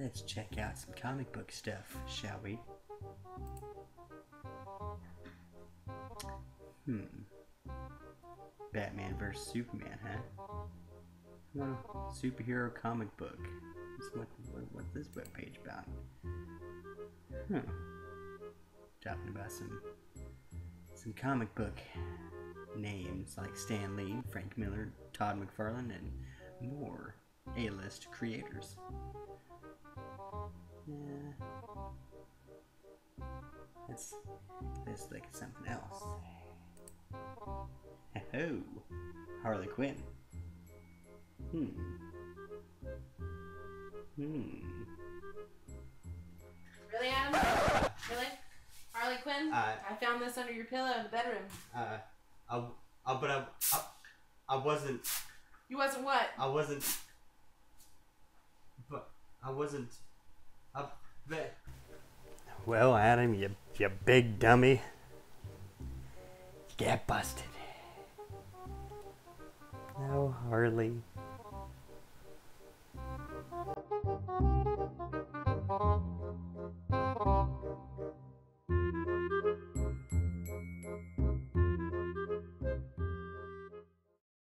Let's check out some comic book stuff, shall we? Hmm. Batman vs. Superman, huh? Well, superhero comic book. What's, what, this webpage about? Huh. Talking about some some comic book names like Stan Lee, Frank Miller, Todd McFarlane, and more A-list creators. Yeah. Let's let's look at something else. Oh, Harley Quinn. Hmm. Hmm. Really, Adam? Really? Harley Quinn? Uh, I found this under your pillow in the bedroom. Uh, I, I, but I, I, I wasn't, You wasn't what? I wasn't, but I wasn't. Well, Adam, you, you big dummy. Get busted. No, Harley.